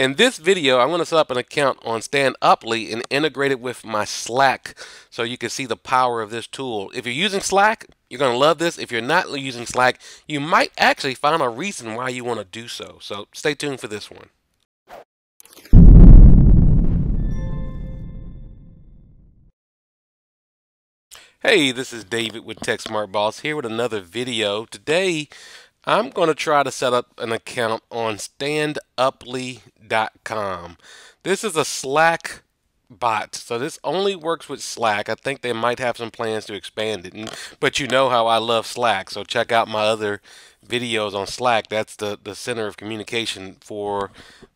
In this video, I'm going to set up an account on Standuply and integrate it with my Slack so you can see the power of this tool. If you're using Slack, you're going to love this. If you're not using Slack, you might actually find a reason why you want to do so. So stay tuned for this one. Hey, this is David with TechSmart Boss here with another video. Today, I'm going to try to set up an account on standuply.com. This is a Slack bot, so this only works with Slack. I think they might have some plans to expand it, but you know how I love Slack, so check out my other videos on Slack. That's the, the center of communication for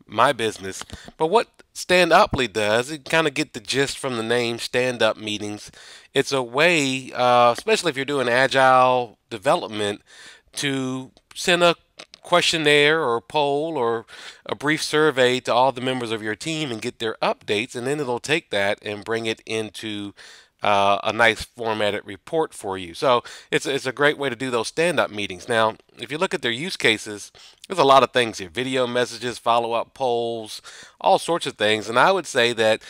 my business. But what Standuply does, you kind of get the gist from the name Stand Up Meetings. It's a way, uh, especially if you're doing agile development, to send a questionnaire or poll or a brief survey to all the members of your team and get their updates and then it'll take that and bring it into uh, a nice formatted report for you. So it's, it's a great way to do those stand-up meetings. Now, if you look at their use cases, there's a lot of things here. Video messages, follow-up polls, all sorts of things. And I would say that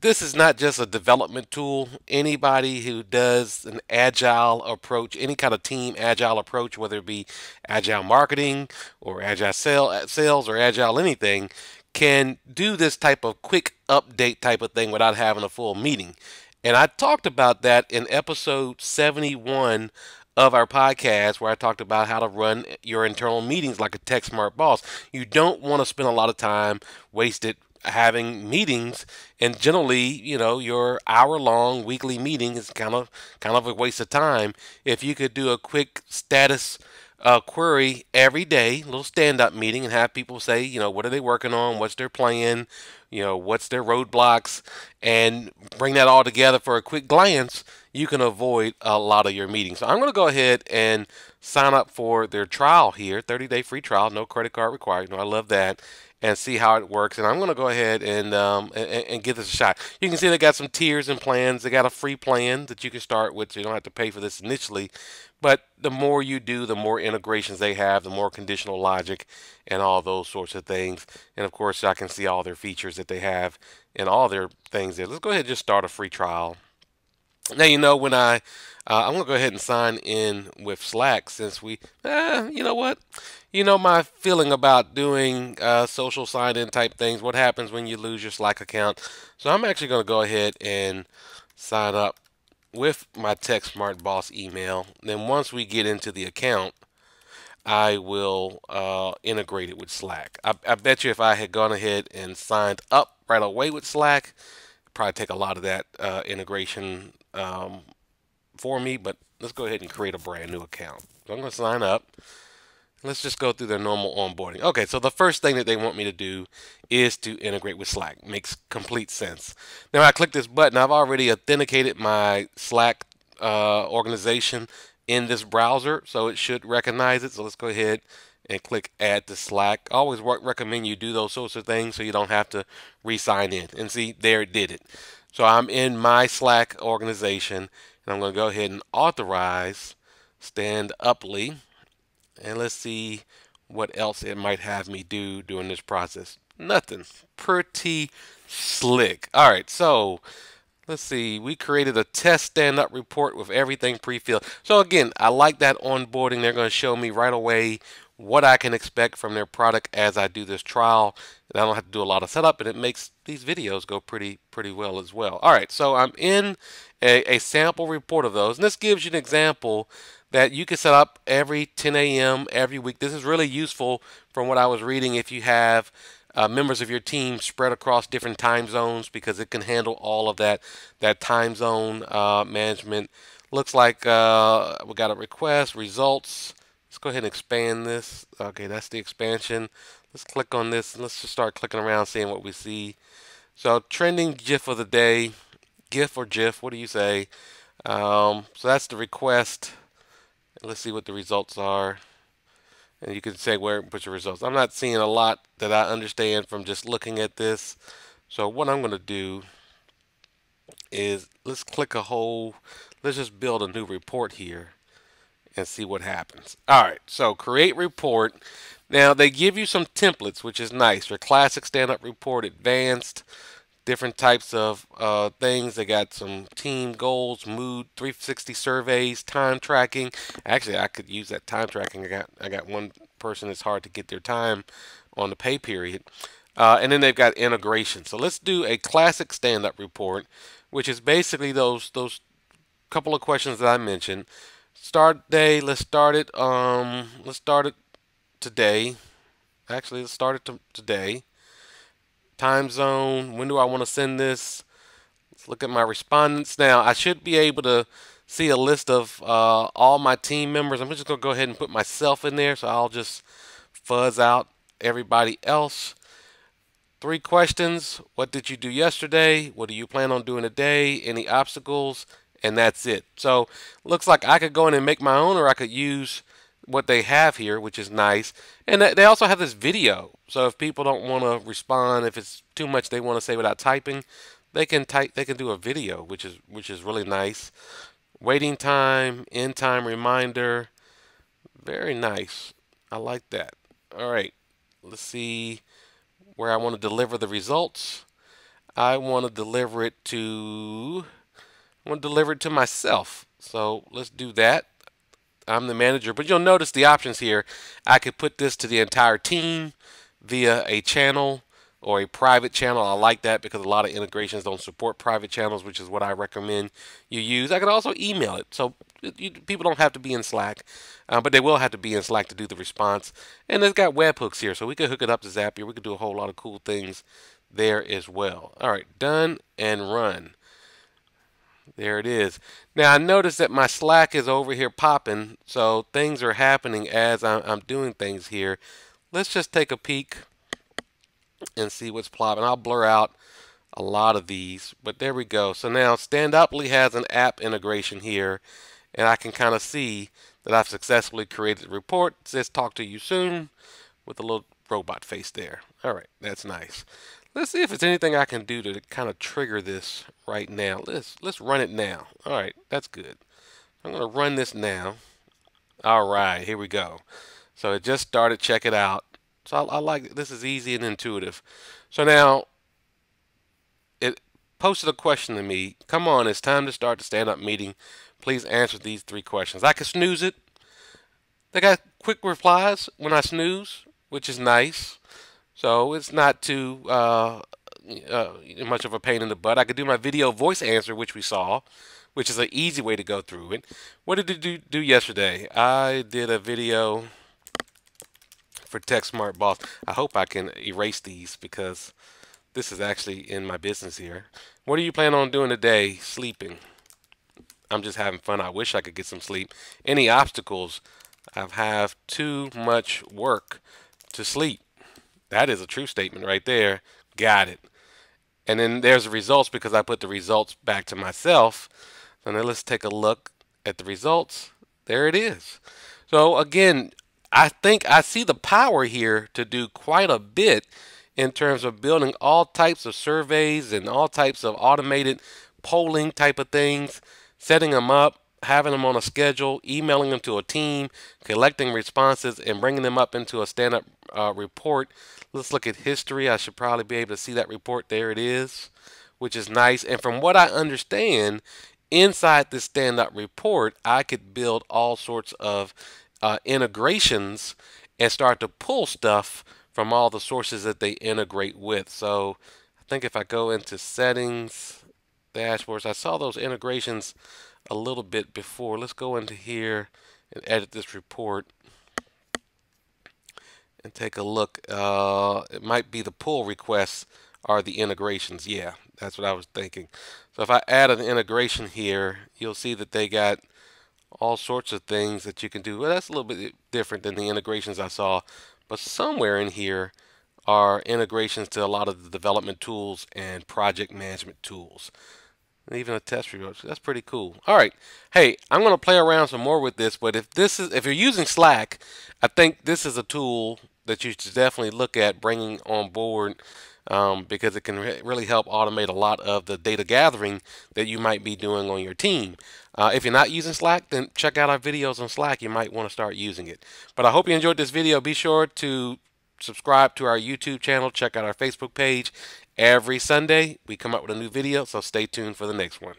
this is not just a development tool. Anybody who does an agile approach, any kind of team agile approach, whether it be agile marketing or agile uh, sales or agile anything, can do this type of quick update type of thing without having a full meeting. And I talked about that in episode 71 of our podcast where I talked about how to run your internal meetings like a tech smart boss. You don't want to spend a lot of time wasted having meetings and generally you know your hour long weekly meeting is kind of kind of a waste of time. If you could do a quick status uh, query every day little stand up meeting and have people say you know what are they working on? What's their plan? You know what's their roadblocks? And bring that all together for a quick glance you can avoid a lot of your meetings. So i'm going to go ahead and sign up for their trial here 30 day free trial no credit card required you know i love that and see how it works. And I'm going to go ahead and, um, and, and give this a shot. You can see they got some tiers and plans. They got a free plan that you can start with. You don't have to pay for this initially. But the more you do, the more integrations they have, the more conditional logic and all those sorts of things. And of course, I can see all their features that they have and all their things there. Let's go ahead and just start a free trial. Now, you know, when I, uh, I'm going to go ahead and sign in with Slack since we, eh, you know what? You know my feeling about doing uh, social sign-in type things. What happens when you lose your Slack account? So I'm actually going to go ahead and sign up with my TechSmart Boss email. Then once we get into the account, I will uh, integrate it with Slack. I, I bet you if I had gone ahead and signed up right away with Slack, probably take a lot of that uh, integration um, for me, but let's go ahead and create a brand new account. So I'm going to sign up. Let's just go through their normal onboarding. Okay, so the first thing that they want me to do is to integrate with Slack. Makes complete sense. Now I click this button. I've already authenticated my Slack uh, organization in this browser, so it should recognize it. So let's go ahead and click add to Slack. I always recommend you do those sorts of things so you don't have to re-sign in. And see, there it did it. So I'm in my Slack organization, and I'm going to go ahead and authorize Standuply and let's see what else it might have me do during this process. Nothing. Pretty slick. All right, so let's see. We created a test stand-up report with everything pre-filled. So again, I like that onboarding. They're going to show me right away what I can expect from their product as I do this trial. And I don't have to do a lot of setup, and it makes these videos go pretty pretty well as well. All right, so I'm in a, a sample report of those, and this gives you an example that you can set up every 10 a.m. every week. This is really useful from what I was reading if you have uh, members of your team spread across different time zones because it can handle all of that that time zone uh, management. Looks like uh, we got a request, results. Let's go ahead and expand this. Okay, that's the expansion. Let's click on this. Let's just start clicking around, seeing what we see. So trending GIF of the day, GIF or GIF, what do you say? Um, so that's the request. Let's see what the results are. And you can say where and put your results. I'm not seeing a lot that I understand from just looking at this. So what I'm going to do is let's click a whole, let's just build a new report here. And see what happens. All right, so create report. Now they give you some templates, which is nice. Your classic stand-up report, advanced, different types of uh, things. They got some team goals, mood, 360 surveys, time tracking. Actually, I could use that time tracking. I got I got one person that's hard to get their time on the pay period. Uh, and then they've got integration. So let's do a classic stand-up report, which is basically those those couple of questions that I mentioned. Start day. Let's start it. Um, let's start it today. Actually, let's start it today. Time zone. When do I want to send this? Let's look at my respondents now. I should be able to see a list of uh, all my team members. I'm just going to go ahead and put myself in there. So I'll just fuzz out everybody else. Three questions. What did you do yesterday? What do you plan on doing today? Any obstacles? And that's it. So looks like I could go in and make my own or I could use what they have here, which is nice. And they also have this video. So if people don't want to respond, if it's too much they want to say without typing, they can type they can do a video, which is which is really nice. Waiting time, end time reminder. Very nice. I like that. All right. Let's see where I want to deliver the results. I want to deliver it to want to deliver it to myself. So let's do that. I'm the manager, but you'll notice the options here. I could put this to the entire team via a channel or a private channel. I like that because a lot of integrations don't support private channels, which is what I recommend you use. I can also email it, so you, people don't have to be in Slack, uh, but they will have to be in Slack to do the response. And it's got webhooks here, so we could hook it up to Zapier. We could do a whole lot of cool things there as well. All right, done and run. There it is. Now I notice that my Slack is over here popping, so things are happening as I'm, doing things here. Let's just take a peek and see what's plopping. I'll blur out a lot of these, but there we go. So now Standuply has an app integration here, and I can kind of see that I've successfully created a report. It says talk to you soon with a little robot face there. All right, that's nice. Let's see if it's anything I can do to kind of trigger this right now. Let's let's run it now. All right, that's good. I'm going to run this now. All right, here we go. So it just started. Check it out. So I, I like this is easy and intuitive. So now it posted a question to me. Come on, it's time to start the stand-up meeting. Please answer these three questions. I can snooze it. They got quick replies when I snooze, which is nice. So it's not too uh, uh, much of a pain in the butt. I could do my video voice answer, which we saw, which is an easy way to go through it. What did you do, do yesterday? I did a video for Tech Smart Boss. I hope I can erase these because this is actually in my business here. What are you planning on doing today? Sleeping. I'm just having fun. I wish I could get some sleep. Any obstacles? I have too much work to sleep. That is a true statement right there. Got it. And then there's the results because I put the results back to myself. So now let's take a look at the results. There it is. So again, I think I see the power here to do quite a bit in terms of building all types of surveys and all types of automated polling type of things, setting them up, having them on a schedule, emailing them to a team, collecting responses, and bringing them up into a stand-up uh, report. Let's look at history. I should probably be able to see that report. There it is, which is nice. And from what I understand, inside this stand-up report, I could build all sorts of uh, integrations and start to pull stuff from all the sources that they integrate with. So I think if I go into settings, dashboards, I saw those integrations a little bit before. Let's go into here and edit this report and take a look. Uh, it might be the pull requests are the integrations. Yeah, that's what I was thinking. So if I add an integration here, you'll see that they got all sorts of things that you can do. Well, that's a little bit different than the integrations I saw, but somewhere in here are integrations to a lot of the development tools and project management tools even a test review. That's pretty cool. All right. Hey, I'm going to play around some more with this, but if this is if you're using Slack, I think this is a tool that you should definitely look at bringing on board um, because it can re really help automate a lot of the data gathering that you might be doing on your team. Uh, if you're not using Slack, then check out our videos on Slack. You might want to start using it. But I hope you enjoyed this video. Be sure to subscribe to our YouTube channel. Check out our Facebook page. Every Sunday, we come up with a new video, so stay tuned for the next one.